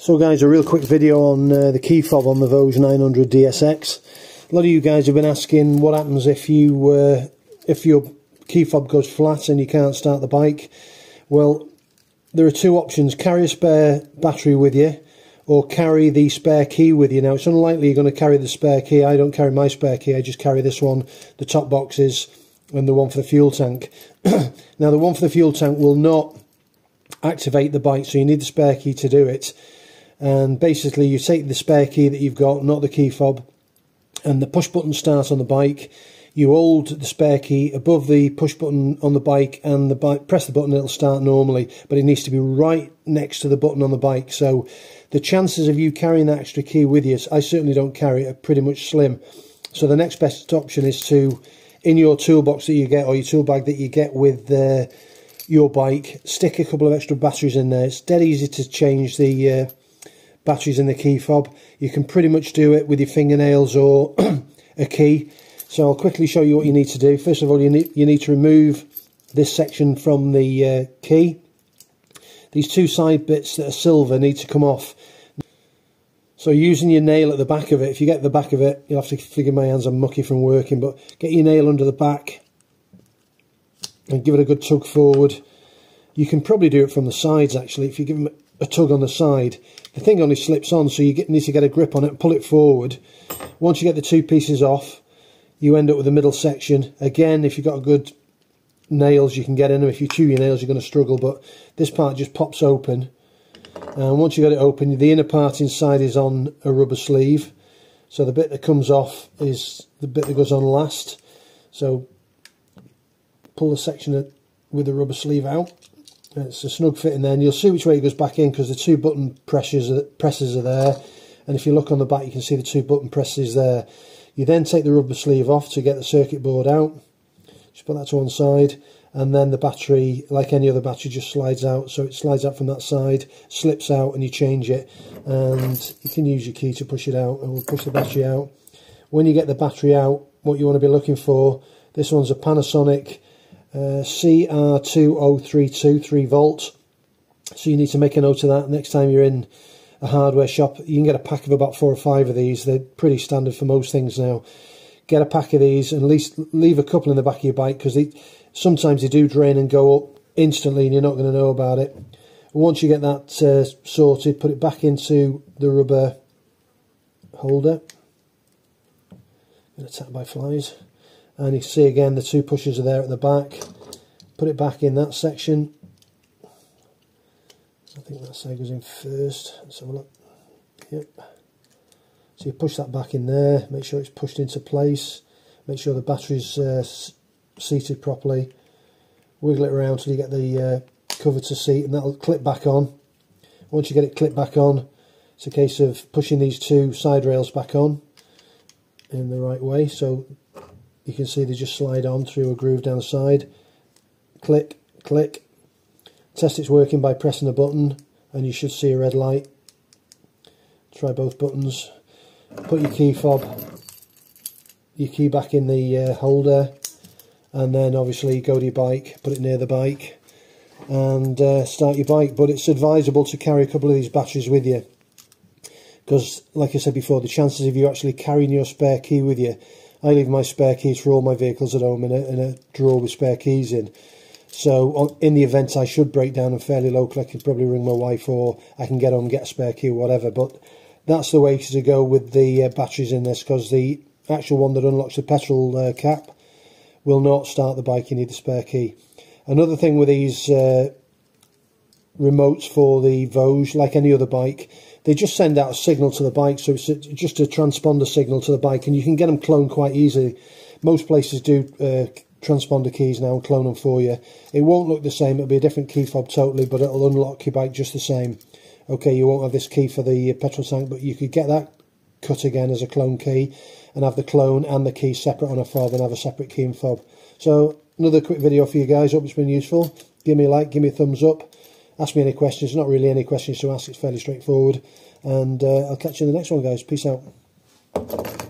So guys, a real quick video on uh, the key fob on the Voge 900 DSX. A lot of you guys have been asking what happens if you uh, if your key fob goes flat and you can't start the bike. Well, there are two options. Carry a spare battery with you or carry the spare key with you. Now, it's unlikely you're going to carry the spare key. I don't carry my spare key. I just carry this one, the top boxes, and the one for the fuel tank. now, the one for the fuel tank will not activate the bike, so you need the spare key to do it and basically you take the spare key that you've got, not the key fob, and the push button starts on the bike. You hold the spare key above the push button on the bike and the bike press the button it'll start normally, but it needs to be right next to the button on the bike. So the chances of you carrying that extra key with you, I certainly don't carry it, are pretty much slim. So the next best option is to, in your toolbox that you get or your tool bag that you get with uh, your bike, stick a couple of extra batteries in there. It's dead easy to change the uh, batteries in the key fob. You can pretty much do it with your fingernails or a key. So I'll quickly show you what you need to do. First of all, you need, you need to remove this section from the uh, key. These two side bits that are silver need to come off. So using your nail at the back of it, if you get the back of it, you'll have to figure my hands are mucky from working, but get your nail under the back and give it a good tug forward. You can probably do it from the sides actually, if you give them a tug on the side. The thing only slips on, so you get, need to get a grip on it and pull it forward. Once you get the two pieces off, you end up with the middle section. Again, if you've got good nails, you can get in them. If you chew your nails, you're going to struggle, but this part just pops open. And once you get it open, the inner part inside is on a rubber sleeve. So the bit that comes off is the bit that goes on last. So pull the section with the rubber sleeve out Uh, it's a snug fit in there and you'll see which way it goes back in because the two button presses are, presses are there. And if you look on the back you can see the two button presses there. You then take the rubber sleeve off to get the circuit board out. Just put that to one side and then the battery like any other battery just slides out. So it slides out from that side slips out and you change it. And you can use your key to push it out and we'll push the battery out. When you get the battery out what you want to be looking for this one's a Panasonic uh, CR2032 3 volts so you need to make a note of that. Next time you're in a hardware shop you can get a pack of about four or five of these. They're pretty standard for most things now. Get a pack of these and at least leave a couple in the back of your bike because they sometimes they do drain and go up instantly and you're not going to know about it. Once you get that uh, sorted put it back into the rubber holder. Attacked by flies and you see again the two pushers are there at the back. Put it back in that section. I think that side goes in first. Let's have a look. Yep. So you push that back in there. Make sure it's pushed into place. Make sure the battery's uh, seated properly. Wiggle it around till you get the uh, cover to seat and that'll clip back on. Once you get it clipped back on it's a case of pushing these two side rails back on in the right way. So you can see they just slide on through a groove down the side. Click click. Test it's working by pressing the button and you should see a red light. Try both buttons. Put your key fob your key back in the uh, holder and then obviously go to your bike put it near the bike and uh, start your bike. But it's advisable to carry a couple of these batteries with you because like I said before the chances of you actually carrying your spare key with you I leave my spare keys for all my vehicles at home in a, in a drawer with spare keys in. So in the event I should break down and fairly local, I can probably ring my wife or I can get home and get a spare key or whatever. But that's the way to go with the uh, batteries in this because the actual one that unlocks the petrol uh, cap will not start the bike. You need the spare key. Another thing with these uh, remotes for the Voge, like any other bike, they just send out a signal to the bike, so it's just a transponder signal to the bike, and you can get them cloned quite easily. Most places do uh, transponder keys now and clone them for you. It won't look the same, it'll be a different key fob totally, but it'll unlock your bike just the same. Okay, you won't have this key for the petrol tank, but you could get that cut again as a clone key and have the clone and the key separate on a fob and have a separate key and fob. So another quick video for you guys, hope it's been useful. Give me a like, give me a thumbs up ask me any questions. Not really any questions to ask. It's fairly straightforward. And uh, I'll catch you in the next one, guys. Peace out.